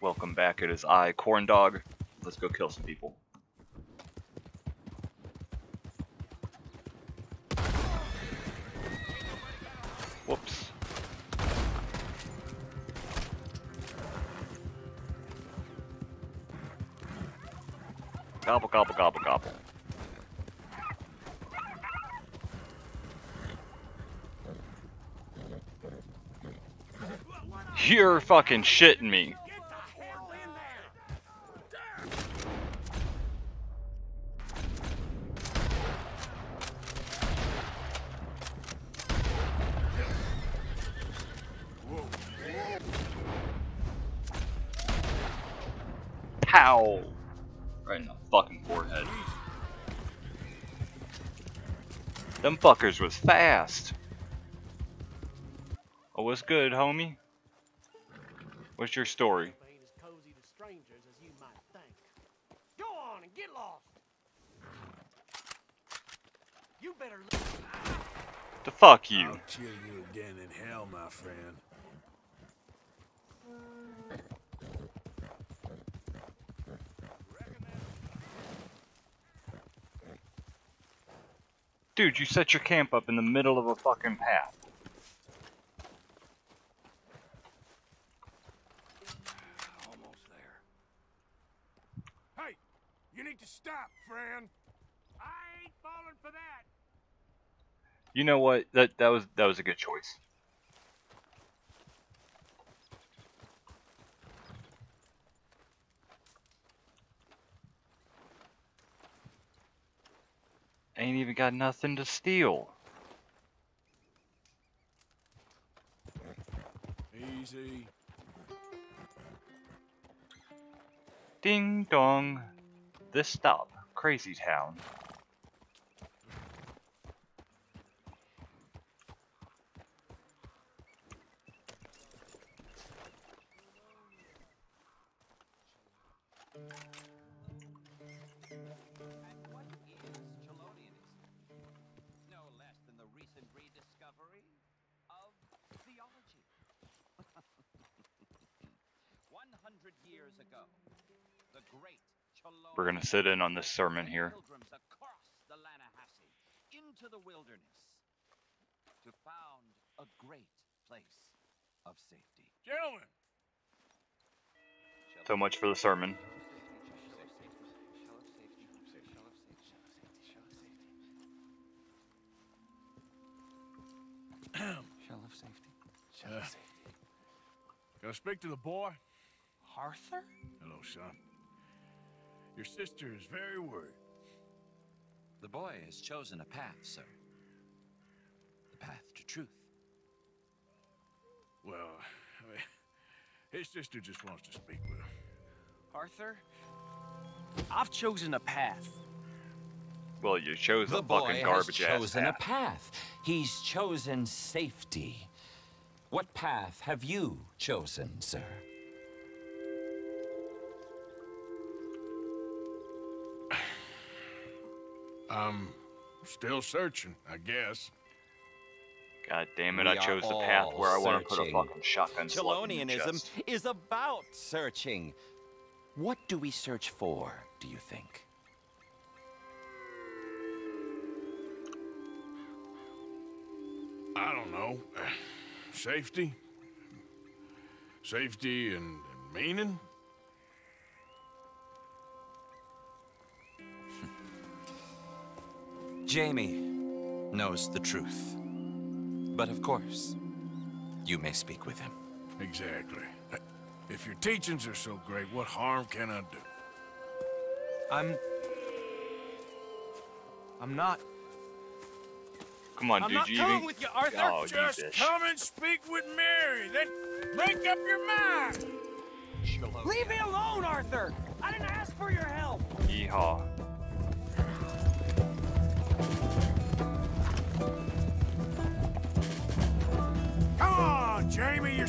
Welcome back. It is I, Corn Dog. Let's go kill some people. Whoops. Gobble, gobble, gobble, gobble. You're fucking shitting me. Pow! Right in the fucking forehead. Them fuckers was fast. Oh, what's good, homie? What's your story? ain't as cozy to strangers as you might think. Go on and get lost. You better. The fuck you. I'll kill you again in hell, my friend. Dude, you set your camp up in the middle of a fucking path. Almost there. Hey, you need to stop, friend. I ain't falling for that. You know what? That that was that was a good choice. Ain't even got nothing to steal. Easy. Ding dong. This stop, Crazy Town. 100 ago, the great We're gonna sit in on this sermon here. across the Lannahechee into the wilderness to found a great place of safety. Gentlemen, So much for the sermon. Shell of safety. Shell Uh, of safety. can I speak to the boy? Arthur? Hello, son. Your sister is very worried. The boy has chosen a path, sir. The path to truth. Well, I mean, his sister just wants to speak with him. Arthur, I've chosen a path. Well, you chose The a boy fucking has garbage ass chosen a path. path. He's chosen safety. What path have you chosen, sir? I'm still searching, I guess. God damn it! We I chose the path all where I want to put a fucking shotgun slug in your Chelonianism chest. is about searching. What do we search for, do you think? I don't know. Safety? Safety and, and meaning? Jamie knows the truth. But of course, you may speak with him. Exactly. If your teachings are so great, what harm can I do? I'm. I'm not. Come on, I'm dude. not you coming even... with you, Arthur. Oh, Just bitch. come and speak with Mary, then make up your mind. Leave me alone, Arthur. I didn't ask for your help. Yeehaw.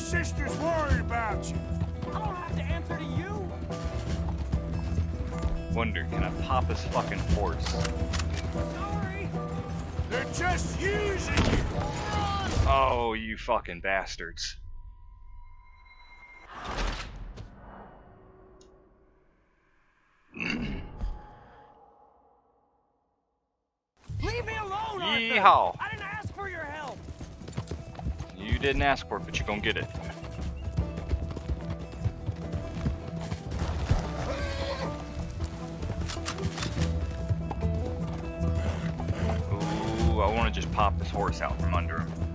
your sister's worried about you. I don't have to answer to you. Wonder can I pop his fucking horse? Sorry. They're just using you. Oh, you fucking bastards. Leave me alone, Yeehaw. I didn't ask for it, but you're gonna get it. Ooh, I want to just pop this horse out from under him.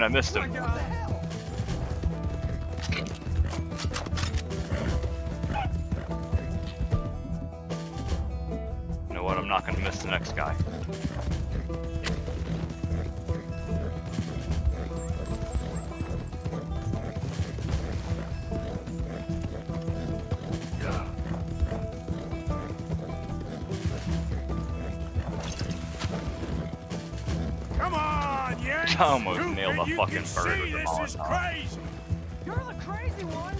It, I missed him. I almost Stupid, nailed a fucking bird with a Molotov. You're the crazy one.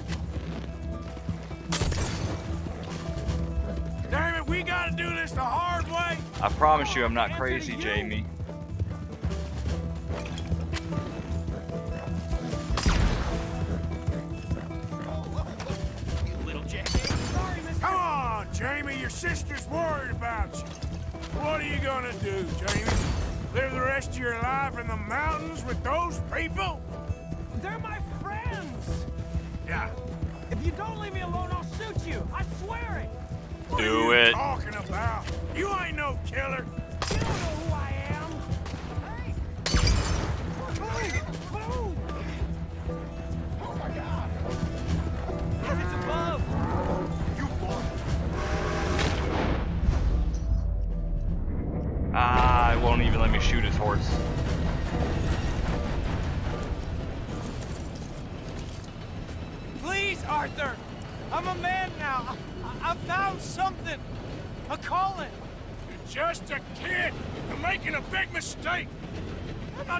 Damn it, we gotta do this the hard way. I promise you I'm not crazy. Jamie. Little Jack. Sorry, Mister. Come on, Jamie, your sister's worried about you. What are you gonna do, Jamie? Live the rest of your life in the mountains with those people? They're my friends. Yeah. If you don't leave me alone, I'll shoot you. I swear it. What Do are you it. talking about? You ain't no killer.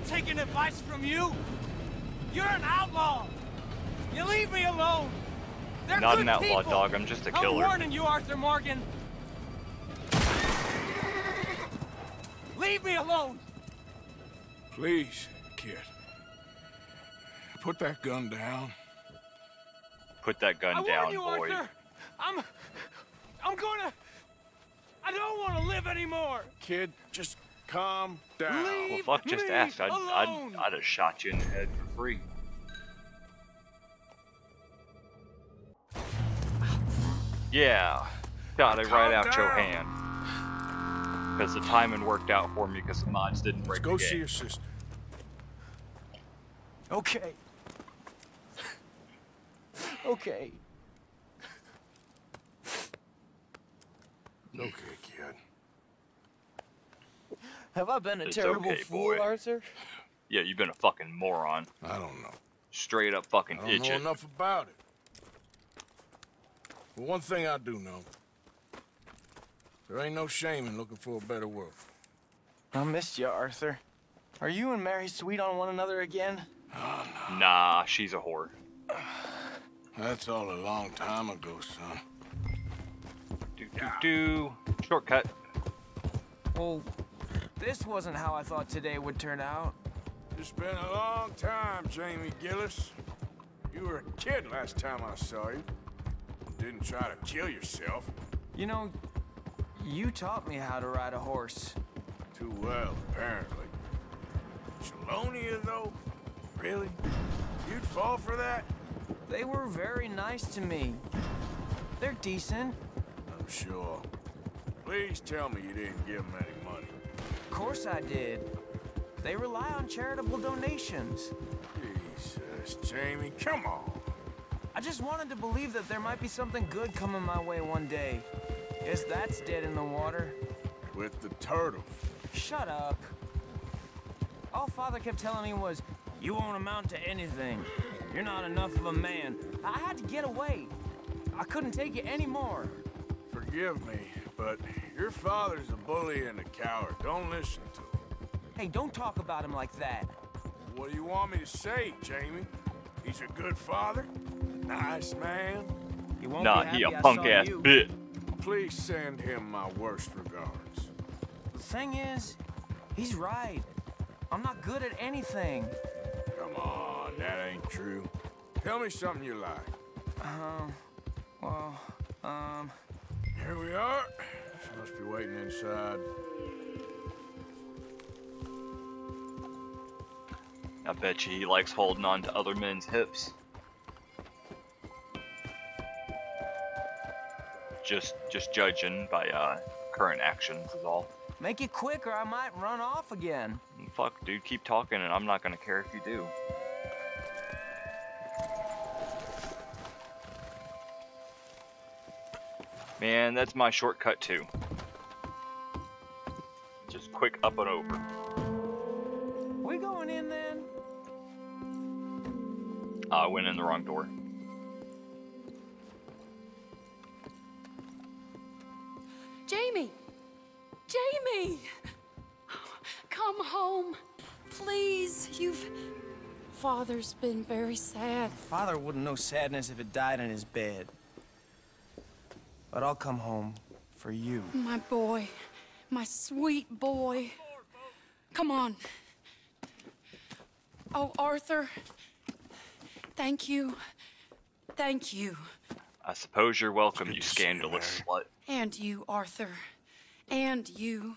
Not taking advice from you. You're an outlaw. You leave me alone. They're Not an outlaw, people. dog. I'm just a I'm killer. warning you, Arthur Morgan. Leave me alone. Please, kid. Put that gun down. Put that gun I down, warn you, boy. Arthur. I'm, I'm gonna. I don't want to live anymore. Kid, just calm down. Leave Well, fuck, just ask. I'd, I'd. I'd have shot you in the head for free. Yeah, got it right Calm out your hand. Because the timing worked out for me because the mods didn't break Let's break go the see your sister. Okay. okay. Okay, kid. Have I been a It's terrible okay, fool, boy. Arthur? Yeah, you've been a fucking moron. I don't know. Straight up fucking I don't know enough about it. But one thing I do know. There ain't no shame in looking for a better world. I missed you, Arthur. Are you and Mary sweet on one another again? Nah, she's a whore. That's all a long time ago, son. Do do do. Shortcut. Well, this wasn't how I thought today would turn out. It's been a long time, Jamie Gillis. You were a kid last time I saw you. Didn't try to kill yourself. You know, you taught me how to ride a horse. Too well, apparently. Chelonia, though? Really? You'd fall for that? They were very nice to me. They're decent. I'm sure. Please tell me you didn't give them any course I did. They rely on charitable donations. Jesus, Jamie, come on. I just wanted to believe that there might be something good coming my way one day. Guess that's dead in the water. With the turtle. Shut up. All Father kept telling me was, you won't amount to anything. You're not enough of a man. I had to get away. I couldn't take it anymore. Forgive me, but your father's a bully and a coward. Don't listen to him. Hey, don't talk about him like that. What do you want me to say, Jamie? He's a good father? A nice man? You won't Nah, be happy he a I punk-ass you. bitch. Please send him my worst regards. The thing is, he's right. I'm not good at anything. Come on, that ain't true. Tell me something you like. Um, well, um, Here we are. She must be waiting inside. I bet you he likes holding on to other men's hips. Just, just judging by uh, current actions is all. make it quick or I might run off again. Fuck, dude, keep talking, and I'm not gonna care if you do. Man, that's my shortcut too. Just quick up and over. We going in then? Ah, I went in the wrong door. Jamie! Jamie! Come home. Please, you've. Father's been very sad. Father wouldn't know sadness if it died in his bed. But I'll come home for you. My boy. My sweet boy. Come on. Oh, Arthur. Thank you. Thank you. I suppose you're welcome, Good you to you, scandalous slut. And you, Arthur. And you.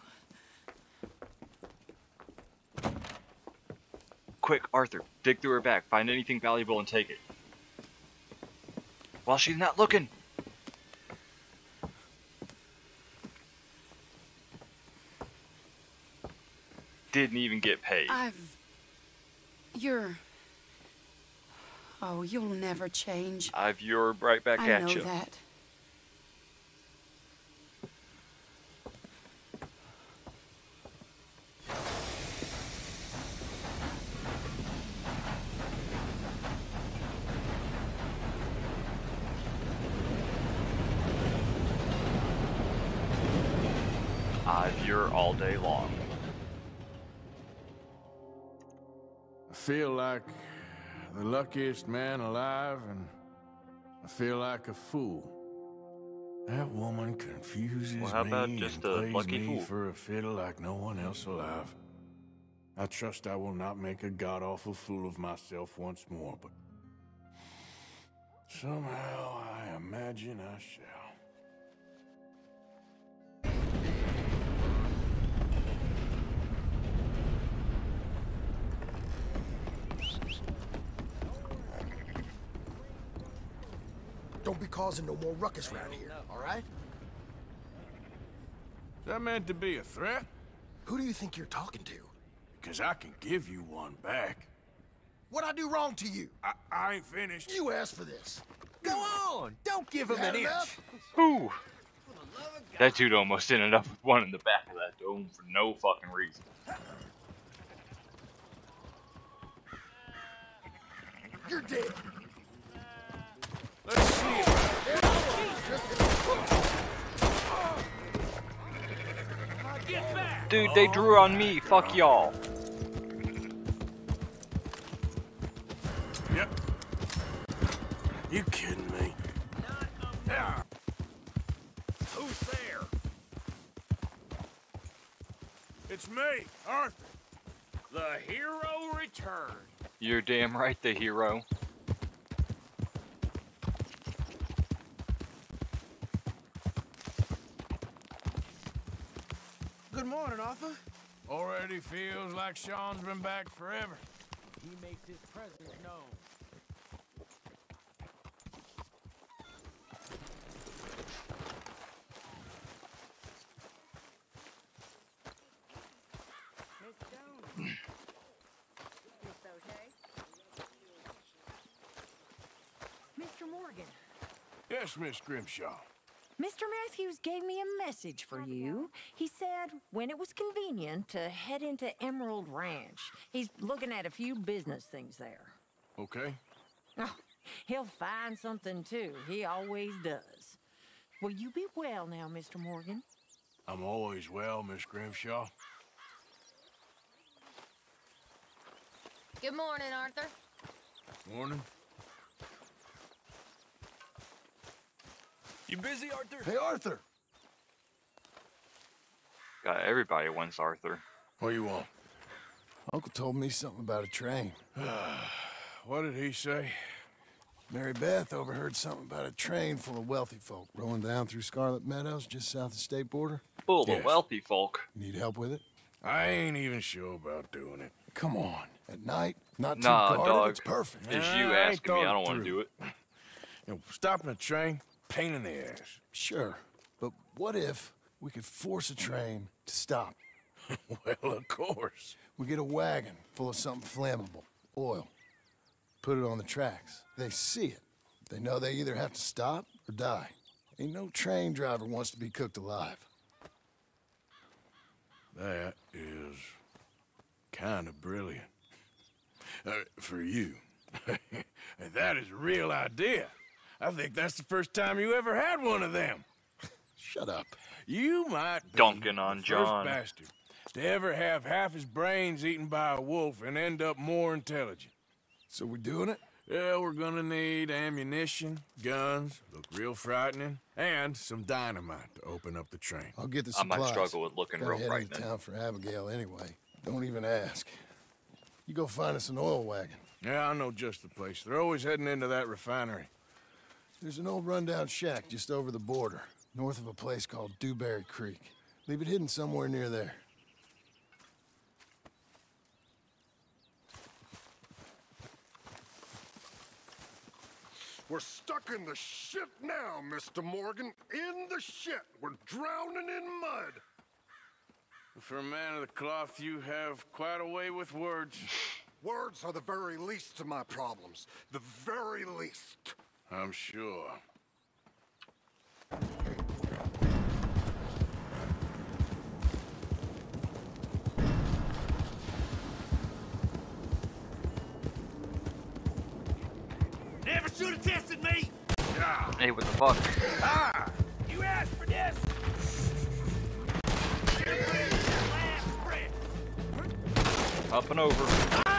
Quick, Arthur, dig through her bag, find anything valuable and take it. While she's not looking. Didn't even get paid. I've. You're. Oh, you'll never change. I've your right back I at know that. I've your all day long. Feel like the luckiest man alive, and I feel like a fool. That woman confuses Well, how about me just and a plays lucky me fool? for a fiddle like no one else alive. I trust I will not make a god-awful fool of myself once more, but somehow I imagine I shall. Don't be causing no more ruckus around here, all right? Is that meant to be a threat? Who do you think you're talking to? Because I can give you one back. What'd I do wrong to you? I, I ain't finished. You asked for this. Go on! Don't give him Had an inch! enough? Whew. That dude almost ended up with one in the back of that dome for no fucking reason. You're dead. Let's see. Dude, they drew on me. Fuck y'all. Yep. You kidding me? Who's there? It's me, Arthur. The hero returned. You're damn right, the hero. Good morning, Arthur. Already feels like Sean's been back forever. He makes his presence known. Mr. Morgan, Yes, Miss Grimshaw. Mr. Matthews gave me a message for you. He said when it was convenient to head into Emerald Ranch. He's looking at a few business things there. Okay. Oh, he'll find something too. He always does. Will you be well now, Mr. Morgan? I'm always well, Miss Grimshaw. Good morning, Arthur. Morning. You busy, Arthur? Hey, Arthur. God, everybody wants Arthur. What do you want? Uncle told me something about a train. What did he say? Mary Beth overheard something about a train full of wealthy folk rolling down through Scarlett Meadows just south of the state border. Full Yes. of wealthy folk. Need help with it? I ain't even sure about doing it. Come on. At night, not too Nah, guarded, dog. it's perfect. It's you I asking me. I don't want to do it. You know, stopping a train, pain in the ass. Sure. But what if we could force a train to stop? well, of course. We get a wagon full of something flammable, oil. Put it on the tracks. They see it. They know they either have to stop or die. Ain't no train driver wants to be cooked alive. That is kind of brilliant. Uh, for you. that is a real idea. I think that's the first time you ever had one of them. Shut up. You might be Dunking on the John. first bastard to ever have half his brains eaten by a wolf and end up more intelligent. So we're doing it? Yeah, we're gonna need ammunition, guns, look real frightening, and some dynamite to open up the train. I'll get the I supplies. might struggle with looking Gotta real head into frightening. town for Abigail anyway. Don't even ask. You go find us an oil wagon. Yeah, I know just the place. They're always heading into that refinery. There's an old rundown shack just over the border, north of a place called Dewberry Creek. Leave it hidden somewhere near there. We're stuck in the shit now, Mr. Morgan. In the shit. We're drowning in mud. For a man of the cloth, you have quite a way with words. Words are the very least of my problems. The very least. I'm sure. Never should have tested me! Hey, what the fuck? Ah! You asked for this! Give me your last breath! Up and over.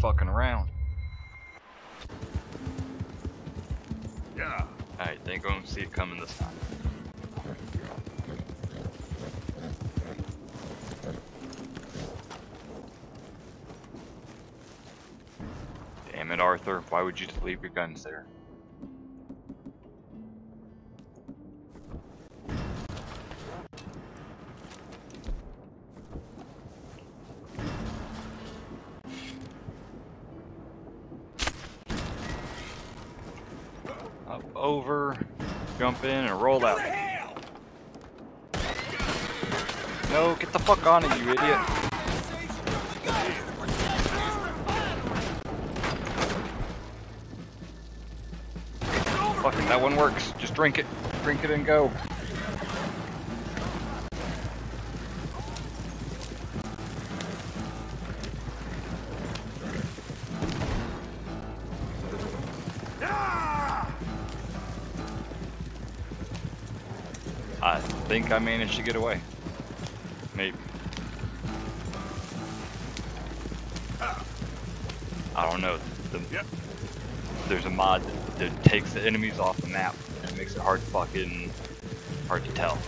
Fucking around. Yeah. Alright, they gonna see it coming this time. Damn it, Arthur. Why would you leave your guns there? On it, you idiot. Fuck it, that one works. Just drink it. Drink it and go. I think I managed to get away. That, takes the enemies off the map and makes it hard to fucking hard to tell.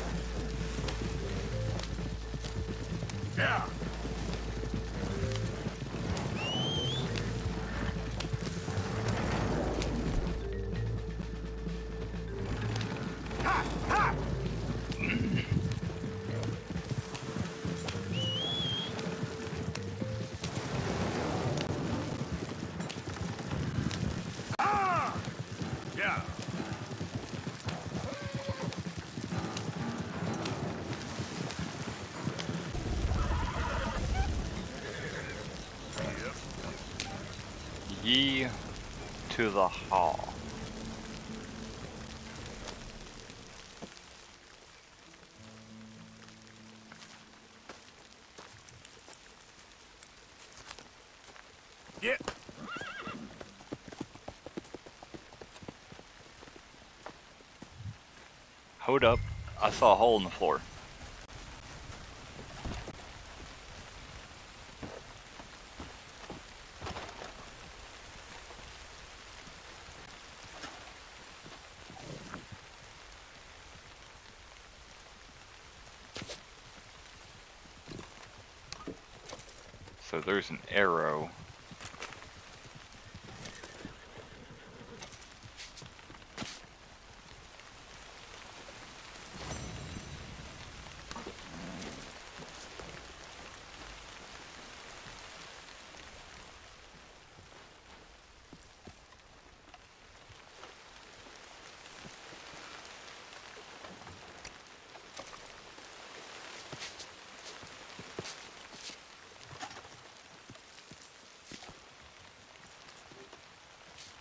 To the hall. Yeah. Hold up. I saw a hole in the floor. So there's an arrow.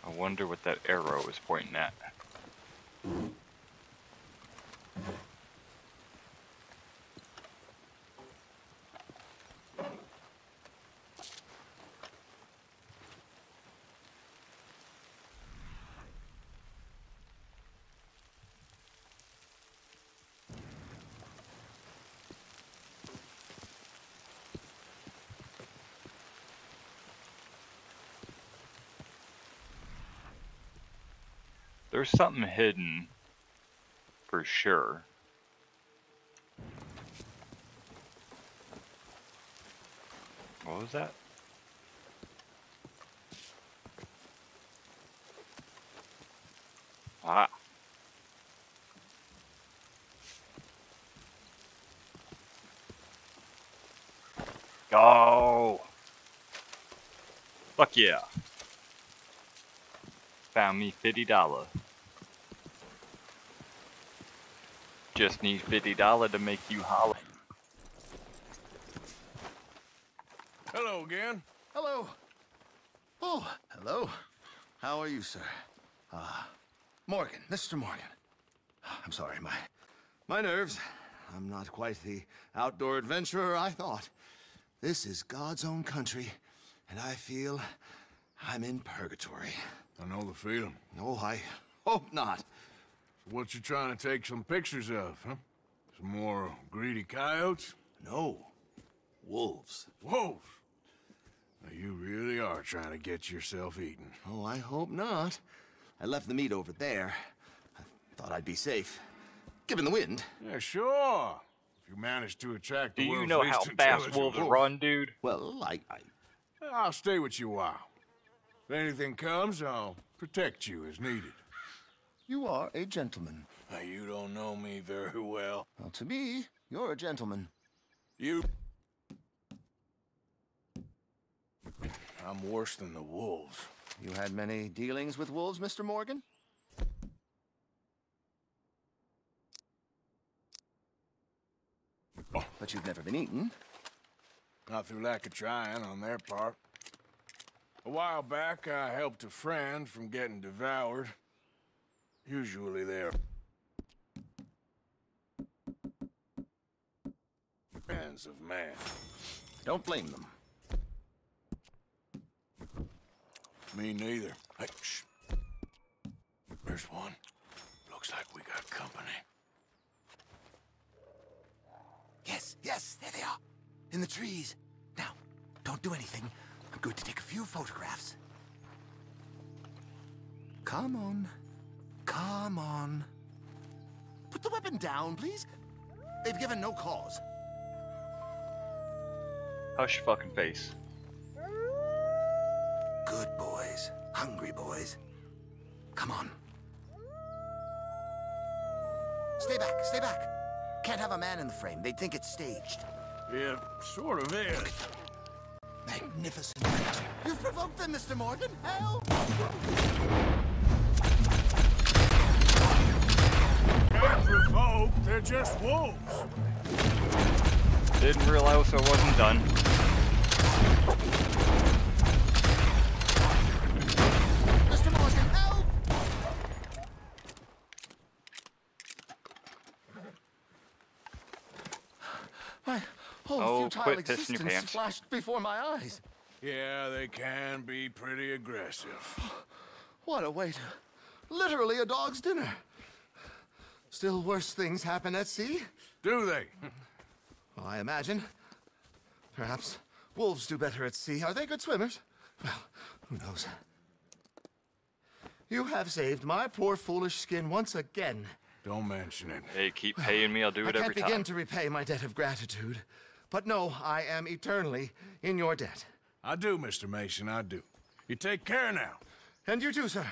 I wonder what that arrow is pointing at. There's something hidden, for sure. What was that? Ah. Go! Fuck yeah. Found me $50. Just need fifty dollar to make you holler. Hello again. Hello. Oh, hello. How are you, sir? Ah, Morgan, Mr. Morgan. I'm sorry, my my nerves. I'm not quite the outdoor adventurer I thought. This is God's own country, and I feel I'm in purgatory. I know the feeling. Oh, I hope not. So what you trying to take some pictures of, huh? Some more greedy coyotes? No. Wolves. Wolves? Now, you really are trying to get yourself eaten. Oh, I hope not. I left the meat over there. I thought I'd be safe. Given the wind. Yeah, sure. If you manage to attract Do the you know how fast wolves wolf. run, dude? Well, I, I... I'll stay with you a while. If anything comes, I'll protect you as needed. You are a gentleman. Now, you don't know me very well. Well, to me, you're a gentleman. You... I'm worse than the wolves. You had many dealings with wolves, Mr. Morgan? Oh. But you've never been eaten. Not through lack of trying on their part. A while back, I helped a friend from getting devoured. Usually they're... Hands of man. Don't blame them. Me neither. Hey, shh. There's one. Looks like we got company. Yes, yes, there they are. In the trees. Now, don't do anything. I'm going to take a few photographs. Come on. Come on. Put the weapon down, please. They've given no cause. Hush your fucking face. Good boys. Hungry boys. Come on. Stay back, stay back. Can't have a man in the frame. They'd think it's staged. Yeah, sort of is. Magnificent. You've provoked them, Mr. Morgan. Help! Not provoked, they're just wolves. Didn't realize I wasn't done. Mr. Morgan, help! My whole Oh, futile quit pissing your existence pants. flashed before my eyes. Yeah, they can be pretty aggressive. What a way to... Literally a dog's dinner. Still worse things happen at sea? Do they? Well, I imagine. Perhaps wolves do better at sea. Are they good swimmers? Well, who knows? You have saved my poor foolish skin once again. Don't mention it. Hey, keep paying me, I'll do it every time. I can't begin time. to repay my debt of gratitude, but no, I am eternally in your debt. I do, Mr. Mason, I do. You take care now. And you too, sir.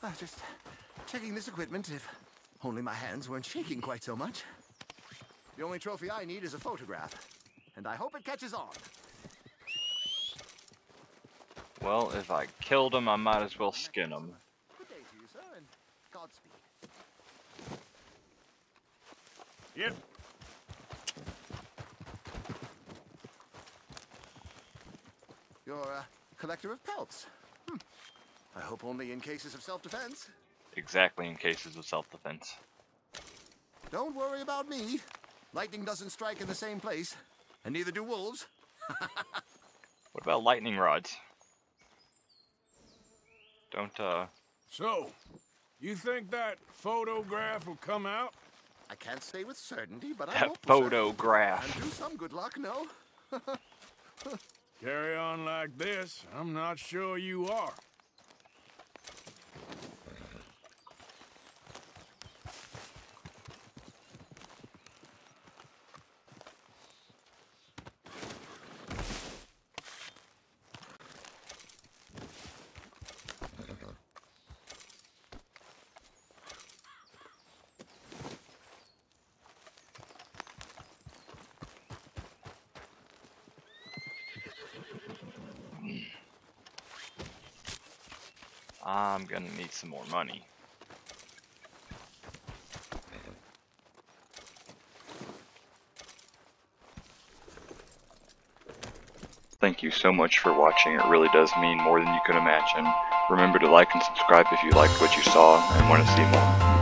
Ah, just checking this equipment, if only my hands weren't shaking quite so much. The only trophy I need is a photograph, and I hope it catches on. Well, if I killed him, I might as well skin him. Good day to you, sir, and Godspeed. Yep. You're a collector of pelts. I hope only in cases of self-defense. Exactly in cases of self-defense. Don't worry about me. Lightning doesn't strike in the same place, and neither do wolves. What about lightning rods? Don't, uh... So, you think that photograph will come out? I can't say with certainty, but I That hope so. photograph. And do some good luck, no? Carry on like this, I'm not sure you are. I'm gonna need some more money. Thank you so much for watching, it really does mean more than you could imagine. Remember to like and subscribe if you liked what you saw and want to see more.